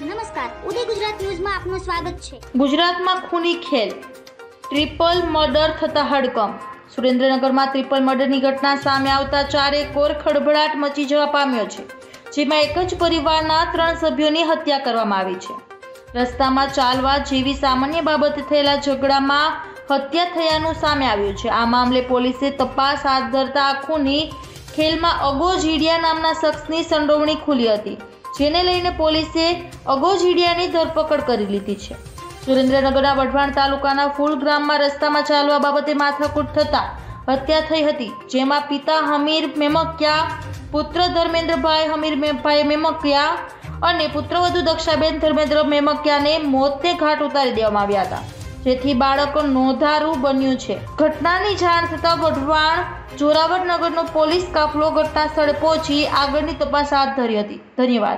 નમસ્કાર. ઉદય ગુજરાત ન્યૂઝમાં આપનું સ્વાગત છે. ગુજરાતમાં ખૂની ખેલ. ટ્રિપલ મર્ડર થતા હડકંપ. સુરેન્દ્રનગરમાં ટ્રિપલ મર્ડરની ઘટના સામે આવતા ચારે કોર ખળભળાટ મચી જવા પામ્યો છે, જેમાં એક જ પરિવારના ત્રણ સભ્યોની હત્યા કરવામાં આવી છે. રસ્તામાં ચાલવા જેવી સામાન્ય બાબતે થયેલા ઝઘડામાં હત્યા થયાનું સામે આવ્યું છે. આ મામલે પોલીસે તપાસ હાથ ધરતા આ ખેલમાં અગોજીડિયા નામના શખ્સની સંડોવણી ખુલી હતી. જેને લઈને પોલીસે અગોજીડિયાની ધરપકડ કરી લીધી છે. સુરેન્દ્રનગરના વઢવાણ તાલુકાના ફૂલ ગ્રામમાં રસ્તામાં ચાલવા બાબતે માથાકૂટ થતા હત્યા થઈ હતી, જેમાં પિતા હમીર મેમકિયા, પુત્ર ધર્મેન્દ્રભાઈ હમીર મેમભાઈ મેમકિયા અને પુત્રવધુ દક્ષાબેન ધર્મેન્દ્ર મેમકિયાને મોતે ઘાટ ઉતારી દેવામાં આવ્યા હતા. જેથી બાળકો નોંધારું બન્યું છે. ઘટનાની જાણ થતાં વઢવાણ જોરાવરનગરનો પોલીસ કાફલો ઘટના સ્થળે પહોંચી આગળની તપાસ હાથ ધરી હતી. ધન્યવાદ.